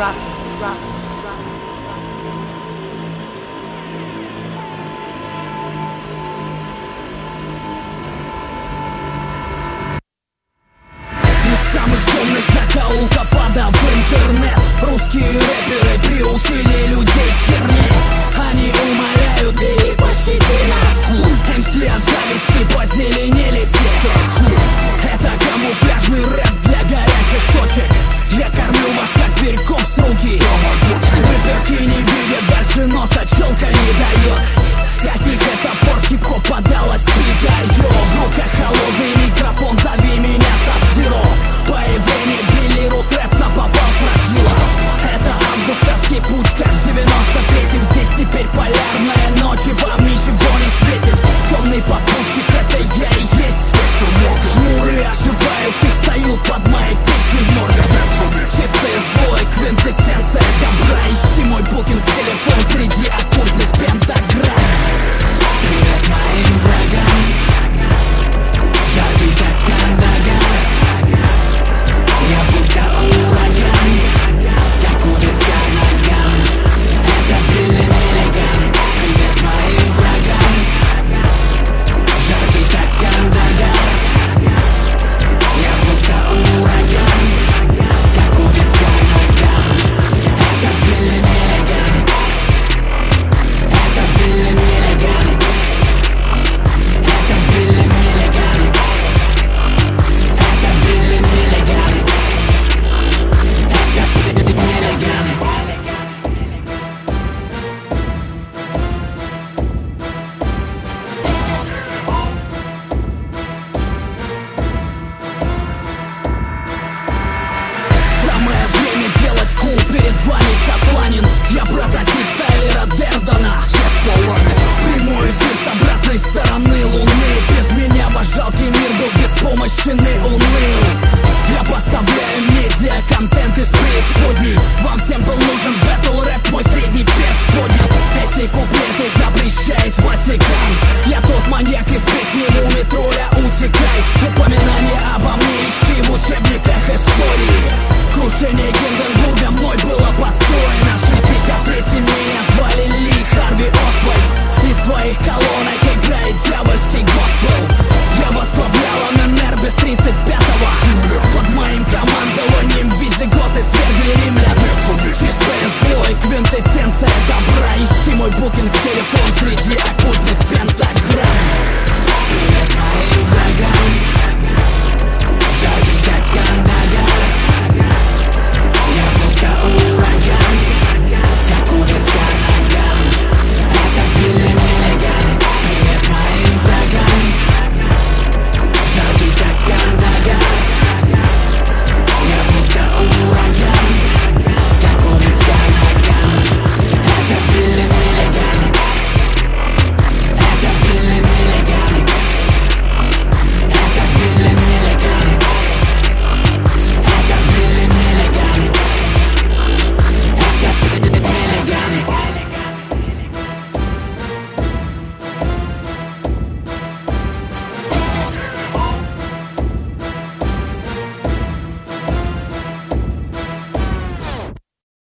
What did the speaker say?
rocking, rocking. самых темных закоулков в интернет Русский to the.